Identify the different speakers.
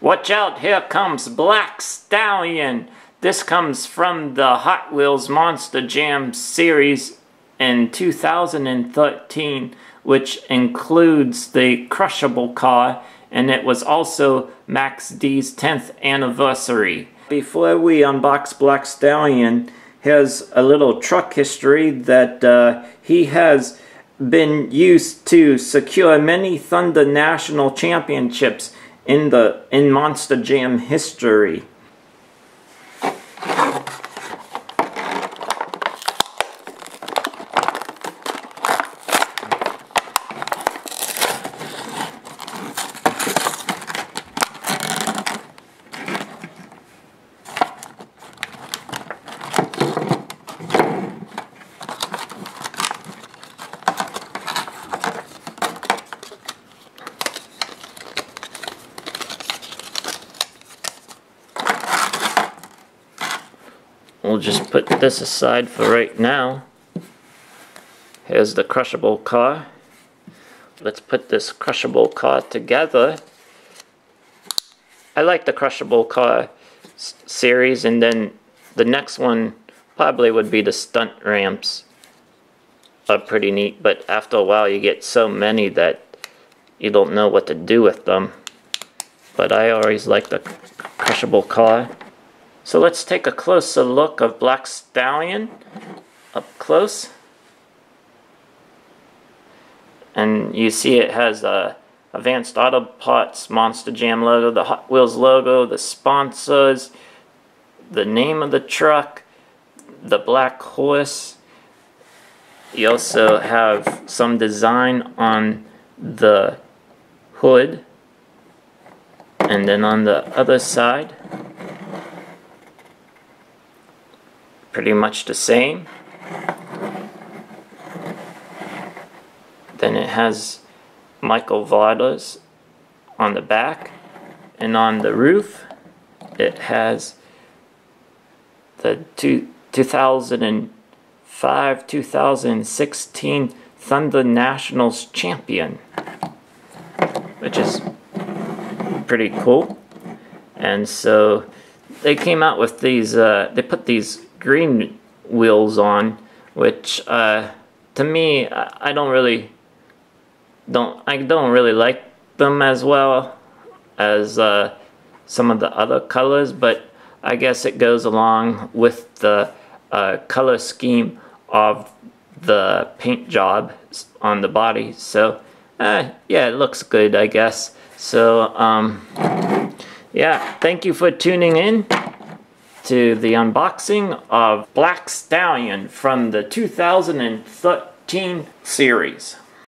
Speaker 1: Watch out, here comes Black Stallion. This comes from the Hot Wheels Monster Jam series in 2013, which includes the Crushable car, and it was also Max D's 10th anniversary. Before we unbox Black Stallion, here's a little truck history that uh, he has been used to secure many Thunder National Championships in the in Monster Jam history. We'll just put this aside for right now. Here's the crushable car. Let's put this crushable car together. I like the crushable car series and then the next one probably would be the stunt ramps. Are pretty neat, but after a while you get so many that you don't know what to do with them. But I always like the crushable car. So let's take a closer look of Black Stallion up close. And you see it has a Advanced Auto Parts Monster Jam logo, the Hot Wheels logo, the sponsors, the name of the truck, the black horse. You also have some design on the hood. And then on the other side, pretty much the same. Then it has Michael Vaters on the back and on the roof it has the two, 2005 2016 Thunder Nationals champion which is pretty cool and so they came out with these uh, they put these green wheels on, which uh, to me I don't really don't I don't really like them as well as uh, some of the other colors, but I guess it goes along with the uh, color scheme of the paint job on the body. So uh, yeah, it looks good, I guess. So um, yeah, thank you for tuning in to the unboxing of Black Stallion from the 2013 series.